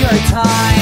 your time.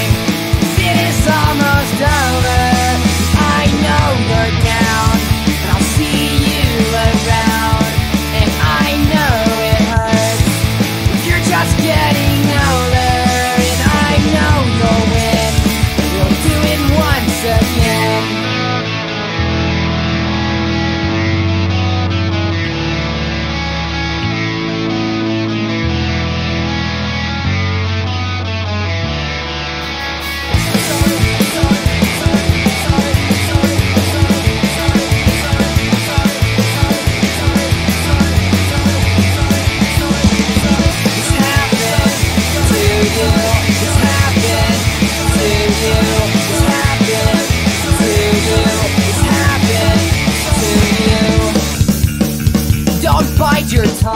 your time.